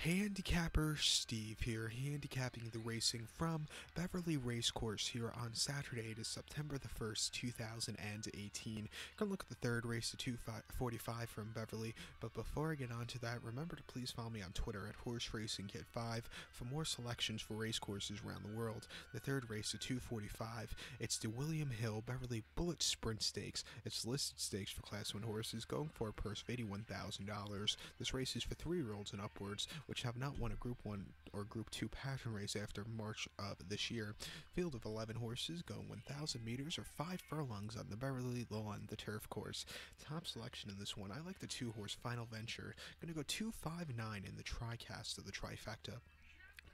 Handicapper Steve here, handicapping the racing from Beverley Racecourse here on Saturday. It is September the 1st, 2018. Gonna look at the third race, the 245 from Beverley. But before I get on to that, remember to please follow me on Twitter at Horse Racing Kid 5 for more selections for racecourses around the world. The third race, the 245, it's the William Hill Beverley Bullet Sprint Stakes. It's listed stakes for Class 1 horses, going for a purse of $81,000. This race is for three year olds and upwards which have not won a Group 1 or Group 2 pattern race after March of this year. Field of 11 horses going 1,000 meters or 5 furlongs on the Beverley Lawn, the turf course. Top selection in this one, I like the two horse Final Venture. Going to go 259 in the TriCast of the trifecta.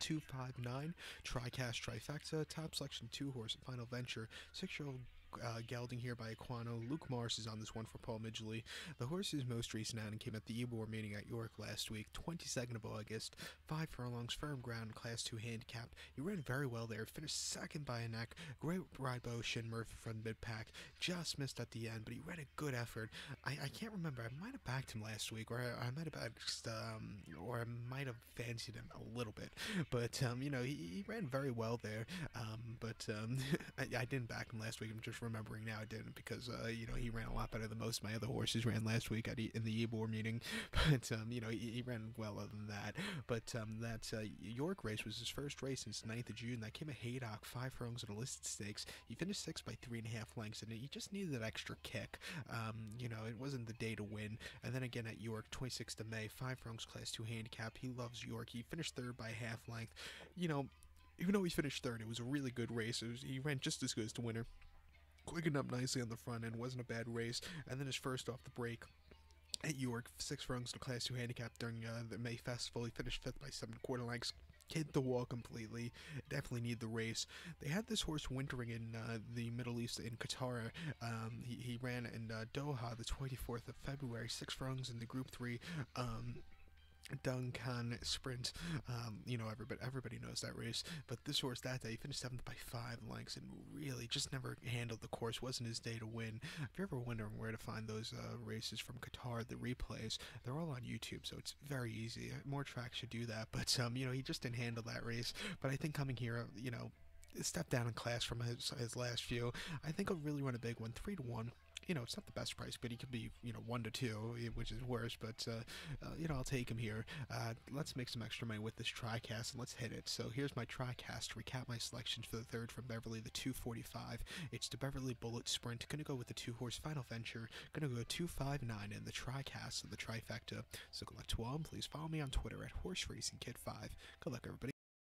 259 TriCast Trifecta, top selection two horse Final Venture, six year old uh, gelding here by Equiano. Luke Morris is on this one for Paul Midgley. The horse's most recent outing came at the Ebor meeting at York last week, 22nd of August. Five furlongs, firm ground, Class 2 handicap. He ran very well there, finished second by a neck. Great ride by Oisin Murphy from mid pack. Just missed at the end, but he ran a good effort. I, I can't remember. I might have backed him last week, or I, I might have backed, um, or I might have fancied him a little bit. But um, you know, he, he ran very well there. Um, but um, I, I didn't back him last week. I'm just remembering now I didn't because uh, you know he ran a lot better than most of my other horses ran last week at in the Ebor meeting. But um, you know he, he, ran well other than that. But um, that uh, York race was his first race since 9th of June. That came at Haydock, five furlongs at a listed stakes. He finished sixth by three and a half lengths, and he just needed that extra kick. Um, you know it wasn't the day to win. And then again at York, 26th of May, five furlongs class two handicap. He loves York. He finished third by half length. You know even though he finished third, it was a really good race. Was, he ran just as good as the winner quickened up nicely on the front end, wasn't a bad race, and then his first off the break at York, six rungs to Class 2 handicap during uh, the May Festival. He finished fifth by seven quarter lengths. Hit the wall completely. Definitely need the race. They had this horse wintering in uh, the Middle East in Qatar. Um, he, he ran in uh, Doha the 24th of February. Six rungs in the Group 3. Um, Dukhan sprint. Um, you know, everybody everybody knows that race. But this horse that day finished seventh by five lengths and really just never handled the course. wasn't his day to win. If you're ever wondering where to find those uh, races from Qatar, the replays, they're all on YouTube, so it's very easy. More tracks should do that, but um, you know, he just didn't handle that race. But I think coming here, you know, step down in class from his his last few. I think he'll really run a big one, three to one you know, it's not the best price, but he could be, you know, one to two, eh, which is worse. But uh, uh, you know, I'll take him here. Uh, let's make some extra money with this TriCast and let's hit it. So here's my TriCast. Recap my selections for the third from Beverley, the 245. It's the Beverley Bullet Sprint. Gonna go with the two horse Final Venture. Gonna go 259 in the TriCast of the trifecta. So good luck to all. Please follow me on Twitter at Horse Racing Kid 5. Good luck, everybody.